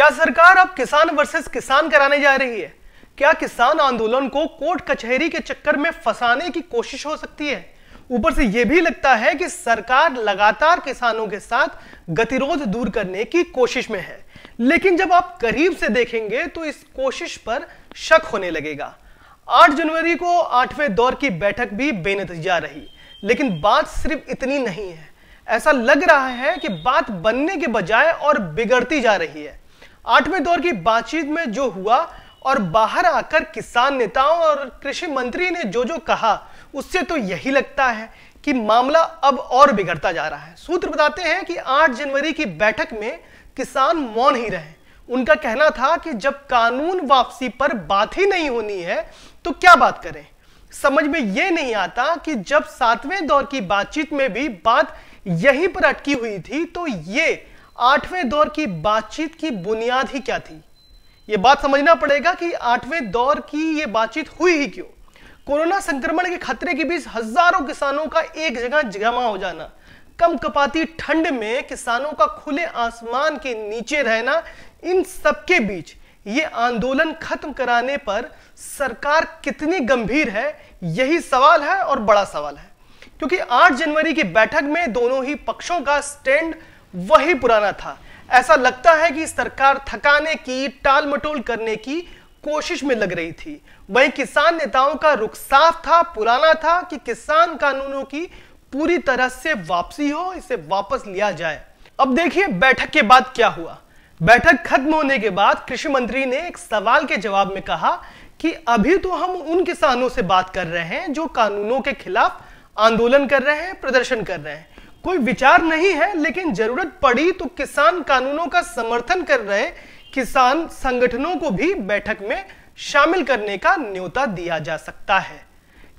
क्या सरकार अब किसान वर्सेस किसान कराने जा रही है? क्या किसान आंदोलन को कोर्ट कचहरी के चक्कर में फंसाने की कोशिश हो सकती है? ऊपर से यह भी लगता है कि सरकार लगातार किसानों के साथ गतिरोध दूर करने की कोशिश में है। लेकिन जब आप करीब से देखेंगे तो इस कोशिश पर शक होने लगेगा। 8 जनवरी को आठवें दौर की बैठक भी बेनतीजा रही। लेकिन बात सिर्फ़ इतनी नहीं है। ऐसा लग रहा है कि बात बनने के बजाय और बिगड़ती जा रही है। आठवें दौर की बातचीत में जो हुआ और बाहर आकर किसान नेताओं और कृषि मंत्री ने जो जो कहा, उससे तो यही लगता है कि मामला अब और बिगड़ता जा रहा है। सूत्र बताते हैं कि 8 जनवरी की बैठक में किसान मौन ही रहे। उनका कहना था कि जब कानून वापसी पर बात ही नहीं होनी है तो क्या बात करें? समझ में यह नहीं आता कि जब सातवें दौर की बातचीत में भी बात यहीं पर अटकी हुई थी तो ये आठवें दौर की बातचीत की बुनियाद ही क्या थी? ये बात समझना पड़ेगा कि आठवें दौर की ये बातचीत हुई ही क्यों? कोरोना संक्रमण के खतरे के बीच हज़ारों किसानों का एक जगह जमा हो जाना, कम कपाती ठंड में किसानों का खुले आसमान के नीचे रहना, इन सबके बीच ये आंदोलन खत्म कराने पर सरकार कितनी गंभीर है, यही सवाल है और बड़ा सवाल है। क्योंकि 8 जनवरी की बैठक में दोनों ही पक्षों का स्टैंड वही पुराना था। ऐसा लगता है कि सरकार थकाने की टाल मटोल करने की कोशिश में लग रही थी। वहीं किसान नेताओं का रुख साफ़ था, पुराना था कि किसान कानूनों की पूरी तरह से वापसी हो, इसे वापस लिया जाए। अब देखिए बैठक के बाद क्या हुआ। बैठक खत्म होने के बाद कृषि मंत्री ने एक सवाल के जवाब में कहा कि अभी तो हम उन किसानों से बात कर रहे हैं जो कानूनों के खिलाफ आंदोलन कर रहे हैं, प्रदर्शन कर रहे हैं। कोई विचार नहीं है, लेकिन ज़रूरत पड़ी तो किसान कानूनों का समर्थन कर रहे किसान संगठनों को भी बैठक में शामिल करने का न्योता दिया जा सकता है।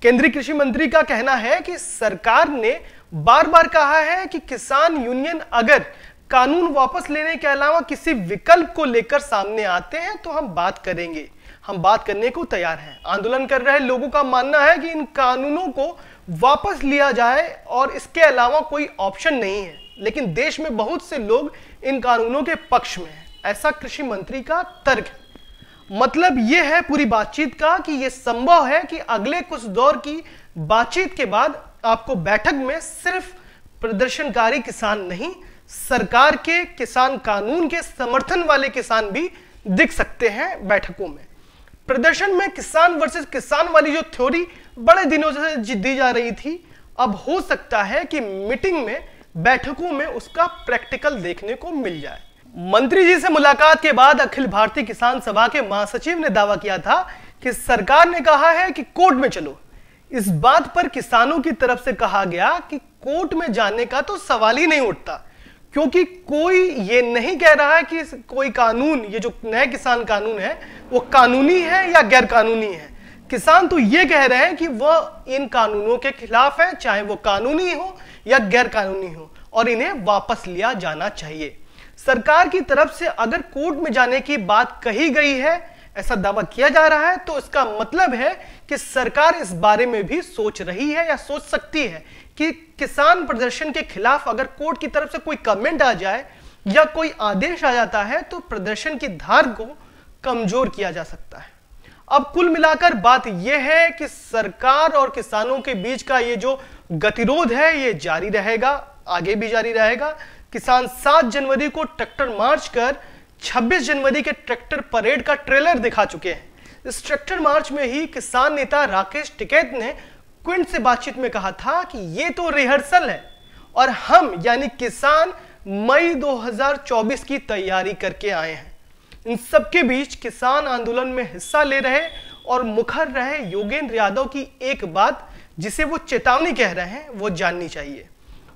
केंद्रीय कृषि मंत्री का कहना है कि सरकार ने बार बार कहा है कि किसान यूनियन अगर कानून वापस लेने के अलावा किसी विकल्प को लेकर सामने आते हैं तो हम बात करेंगे। हम बात करने को तैयार हैं। आंदोलन कर रहे लोगों का मानना है कि इन कानूनों को वापस लिया जाए और इसके अलावा कोई ऑप्शन नहीं है। लेकिन देश में बहुत से लोग इन कानूनों के पक्ष में हैं। ऐसा कृषि मंत्री का तर्क है। मतलब यह है पूरी बातचीत का कि यह संभव है कि अगले कुछ दौर की बातचीत के बाद आपको बैठक में सिर्फ़ प्रदर्शनकारी किसान नहीं सरकार के किसान कानून के समर्थन वाले किसान भी दिख सकते हैं बैठकों में। प्रदर्शन में किसान वर्सेस किसान वाली जो थ्योरी बड़े दिनों से दी जा रही थी, अब हो सकता है कि मीटिंग में, बैठकों में उसका प्रैक्टिकल देखने को मिल जाए। मंत्री जी से मुलाकात के बाद अखिल भारतीय किसान सभा के महासचिव ने दावा किया था कि सरकार ने कहा है कि कोर्ट में चलो। इस बात पर किसानों की तरफ़ से कहा गया कि कोर्ट में जाने का तो सवाल ही नहीं उठता। क्योंकि कोई ये नहीं कह रहा है कि कोई कानून, ये जो नए किसान कानून है, वो कानूनी है या गैर कानूनी है? किसान तो ये कह रहे हैं कि वह इन कानूनों के खिलाफ है, चाहे वो कानूनी हो या गैर कानूनी हो, और इन्हें वापस लिया जाना चाहिए। सरकार की तरफ़ से अगर कोर्ट में जाने की बात कही गई है ऐसा दावा किया जा रहा है तो इसका मतलब है कि सरकार इस बारे में भी सोच रही है या सोच सकती है कि किसान प्रदर्शन के खिलाफ अगर कोर्ट की तरफ़ से कोई कमेंट आ जाए या कोई आदेश आ जाता है तो प्रदर्शन की धार को कमज़ोर किया जा सकता है। अब कुल मिलाकर बात यह है कि सरकार और किसानों के बीच का ये जो गतिरोध है, ये जारी रहेगा, आगे भी जारी रहेगा। किसान 7 जनवरी को ट्रैक्टर मार्च कर 26 जनवरी के ट्रैक्टर परेड का ट्रेलर दिखा चुके हैं। इस ट्रैक्टर मार्च में ही किसान नेता राकेश टिकैत ने क्विंट से बातचीत में कहा था कि ये तो रिहर्सल है और हम, यानी किसान, मई 2024 की तैयारी करके आए हैं। इन सबके बीच किसान आंदोलन में हिस्सा ले रहे और मुखर रहे योगेंद्र यादव की एक बात जिसे वो चेतावनी कह रहे हैं, वो जाननी चाहिए।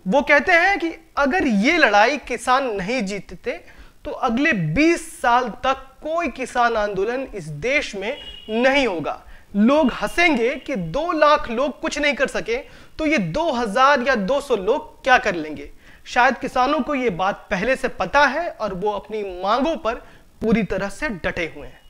वो कहते हैं कि अगर ये लड़ाई किसान नहीं जीतते तो अगले 20 साल तक कोई किसान आंदोलन इस देश में नहीं होगा। लोग हंसेंगे कि दो लाख लोग कुछ नहीं कर सके तो ये दो हज़ार या दो सौ लोग क्या कर लेंगे? शायद किसानों को ये बात पहले से पता है और वो अपनी मांगों पर पूरी तरह से डटे हुए हैं।